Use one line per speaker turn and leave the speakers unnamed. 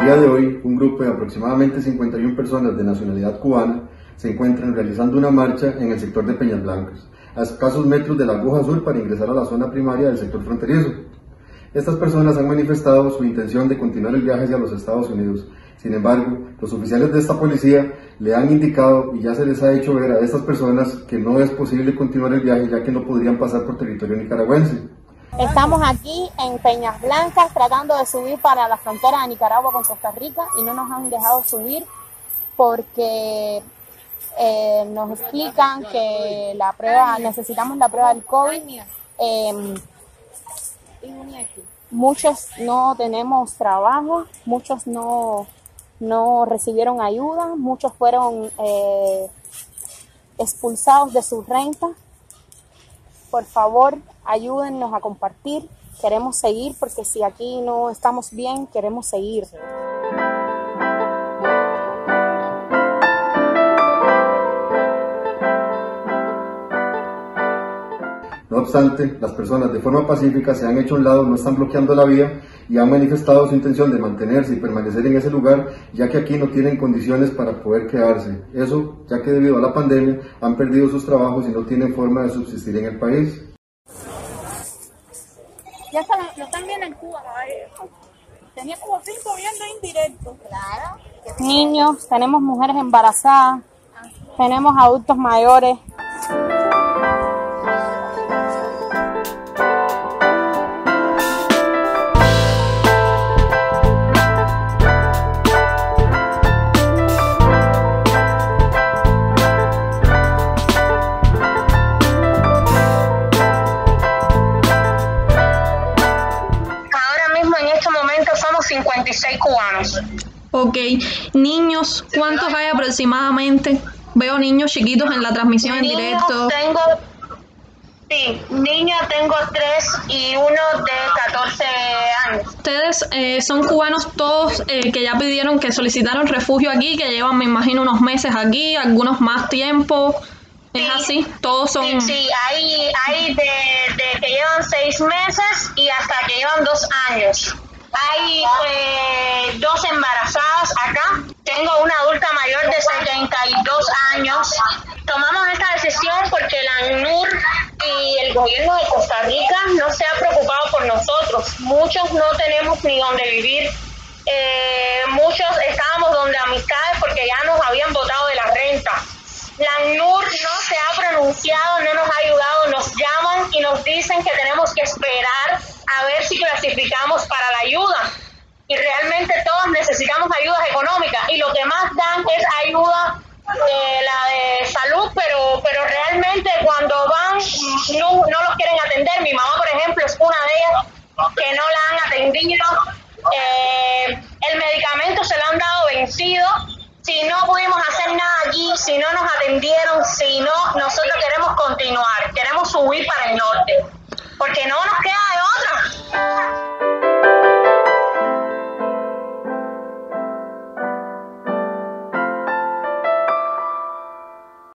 El día de hoy, un grupo de aproximadamente 51 personas de nacionalidad cubana se encuentran realizando una marcha en el sector de Peñas Blancas, a escasos metros de la aguja azul para ingresar a la zona primaria del sector fronterizo. Estas personas han manifestado su intención de continuar el viaje hacia los Estados Unidos. Sin embargo, los oficiales de esta policía le han indicado y ya se les ha hecho ver a estas personas que no es posible continuar el viaje ya que no podrían pasar por territorio nicaragüense.
Estamos aquí en Peñas Blancas tratando de subir para la frontera de Nicaragua con Costa Rica y no nos han dejado subir porque eh, nos explican que la prueba, necesitamos la prueba del COVID. Eh, muchos no tenemos trabajo, muchos no, no recibieron ayuda, muchos fueron eh, expulsados de sus rentas por favor, ayúdennos a compartir. Queremos seguir porque si aquí no estamos bien, queremos seguir.
No obstante, las personas de forma pacífica se han hecho a un lado, no están bloqueando la vía y han manifestado su intención de mantenerse y permanecer en ese lugar, ya que aquí no tienen condiciones para poder quedarse. Eso, ya que debido a la pandemia han perdido sus trabajos y no tienen forma de subsistir en el país.
Ya están, no están bien en Cuba, Tenía como cinco viendo indirecto. Claro.
Niños, tenemos mujeres embarazadas, tenemos adultos mayores.
56 cubanos.
Ok, niños, ¿cuántos hay aproximadamente? Veo niños chiquitos en la transmisión en
Niños
directo.
tengo, sí, niños tengo tres y uno de 14 años.
Ustedes eh, son cubanos todos eh, que ya pidieron, que solicitaron refugio aquí, que llevan, me imagino, unos meses aquí, algunos más tiempo. ¿Es
Sí.
así? Todos son...
Sí, sí, hay, hay de, de que llevan seis meses y hasta que llevan dos años. Hay eh, dos embarazadas acá. Tengo una adulta mayor de 72 años. Tomamos esta decisión porque la ANUR y el gobierno de Costa Rica no se ha preocupado por nosotros. Muchos no tenemos ni donde vivir. Eh, muchos estábamos donde amistades porque ya nos habían botado de la renta. La ANUR no se ha pronunciado, no nos ha ayudado, nos llaman y nos dicen que tenemos que esperar ver si clasificamos para la ayuda. Y realmente todos necesitamos ayudas económicas y lo que más dan es ayuda de la de salud, pero pero realmente cuando van no, no los quieren atender. Mi mamá, por ejemplo, es una de ellas que no la han atendido. Eh, el medicamento se lo han dado vencido. Si no pudimos hacer nada allí, si no nos atendieron, si no, nosotros queremos continuar, queremos subir para el norte, porque no nos queda de otra.